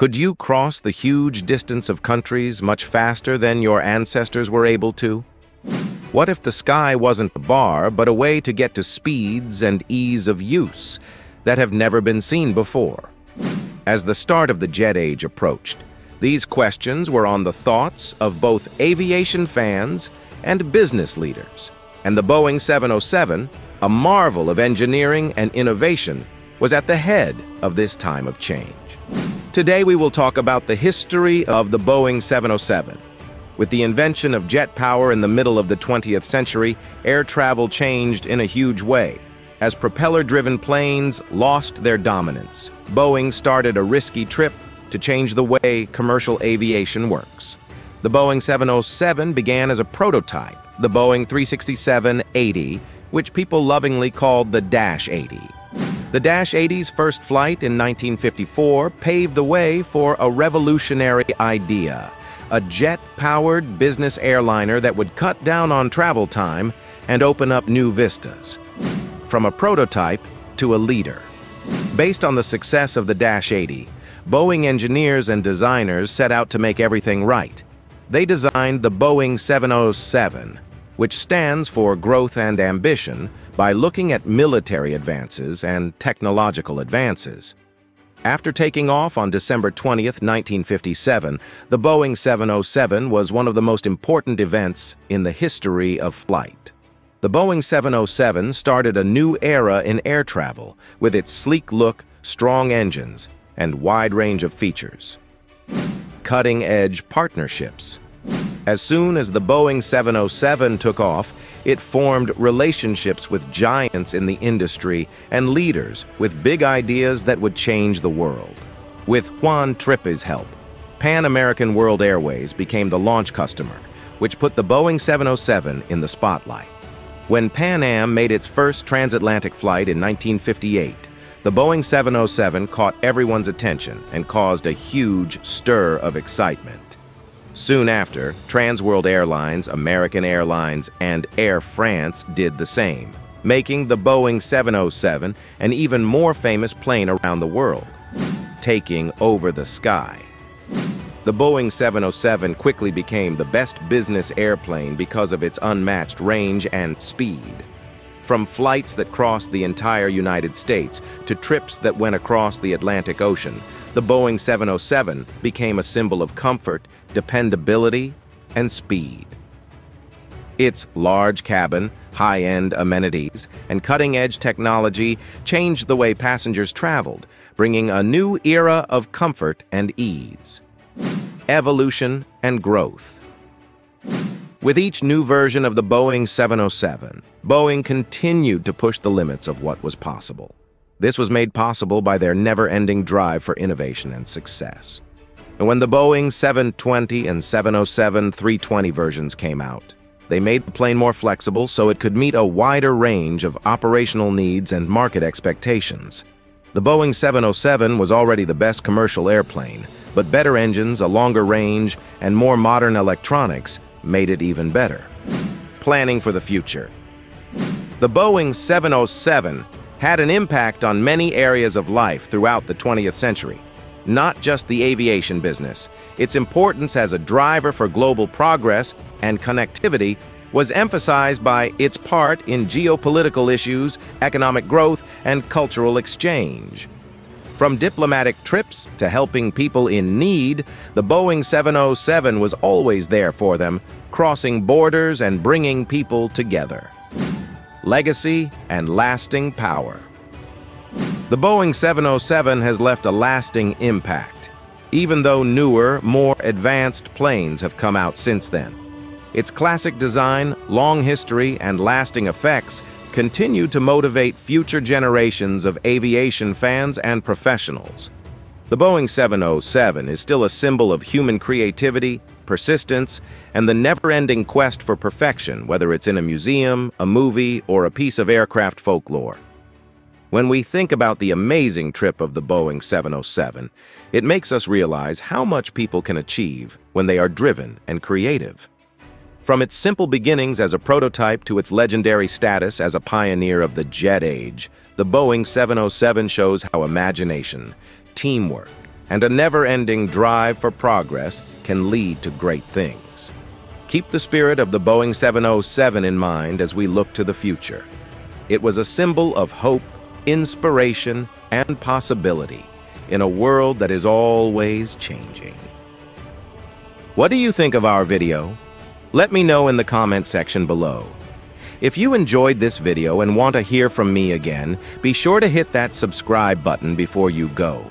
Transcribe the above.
Could you cross the huge distance of countries much faster than your ancestors were able to? What if the sky wasn't the bar, but a way to get to speeds and ease of use that have never been seen before? As the start of the jet age approached, these questions were on the thoughts of both aviation fans and business leaders, and the Boeing 707, a marvel of engineering and innovation, was at the head of this time of change. Today we will talk about the history of the Boeing 707. With the invention of jet power in the middle of the 20th century, air travel changed in a huge way. As propeller-driven planes lost their dominance, Boeing started a risky trip to change the way commercial aviation works. The Boeing 707 began as a prototype, the Boeing 367-80, which people lovingly called the Dash 80. The Dash 80's first flight in 1954 paved the way for a revolutionary idea, a jet-powered business airliner that would cut down on travel time and open up new vistas. From a prototype to a leader. Based on the success of the Dash 80, Boeing engineers and designers set out to make everything right. They designed the Boeing 707, which stands for growth and ambition, by looking at military advances and technological advances. After taking off on December 20, 1957, the Boeing 707 was one of the most important events in the history of flight. The Boeing 707 started a new era in air travel with its sleek look, strong engines, and wide range of features. Cutting-edge partnerships. As soon as the Boeing 707 took off, it formed relationships with giants in the industry and leaders with big ideas that would change the world. With Juan Trippe's help, Pan American World Airways became the launch customer, which put the Boeing 707 in the spotlight. When Pan Am made its first transatlantic flight in 1958, the Boeing 707 caught everyone's attention and caused a huge stir of excitement. Soon after, Transworld Airlines, American Airlines, and Air France did the same, making the Boeing 707 an even more famous plane around the world, taking over the sky. The Boeing 707 quickly became the best business airplane because of its unmatched range and speed. From flights that crossed the entire United States to trips that went across the Atlantic Ocean, the Boeing 707 became a symbol of comfort, dependability, and speed. Its large cabin, high-end amenities, and cutting-edge technology changed the way passengers traveled, bringing a new era of comfort and ease. Evolution and growth. With each new version of the Boeing 707, Boeing continued to push the limits of what was possible. This was made possible by their never-ending drive for innovation and success. And when the Boeing 720 and 707-320 versions came out, they made the plane more flexible so it could meet a wider range of operational needs and market expectations. The Boeing 707 was already the best commercial airplane, but better engines, a longer range, and more modern electronics made it even better. Planning for the future. The Boeing 707 had an impact on many areas of life throughout the 20th century, not just the aviation business. Its importance as a driver for global progress and connectivity was emphasized by its part in geopolitical issues, economic growth, and cultural exchange. From diplomatic trips to helping people in need, the Boeing 707 was always there for them, crossing borders and bringing people together. Legacy and lasting power. The Boeing 707 has left a lasting impact, even though newer, more advanced planes have come out since then. Its classic design, long history, and lasting effects continue to motivate future generations of aviation fans and professionals. The Boeing 707 is still a symbol of human creativity, persistence, and the never-ending quest for perfection, whether it's in a museum, a movie, or a piece of aircraft folklore. When we think about the amazing trip of the Boeing 707, it makes us realize how much people can achieve when they are driven and creative. From its simple beginnings as a prototype to its legendary status as a pioneer of the jet age, the Boeing 707 shows how imagination, teamwork, and a never-ending drive for progress can lead to great things. Keep the spirit of the Boeing 707 in mind as we look to the future. It was a symbol of hope, inspiration, and possibility in a world that is always changing. What do you think of our video? Let me know in the comment section below. If you enjoyed this video and want to hear from me again, be sure to hit that subscribe button before you go.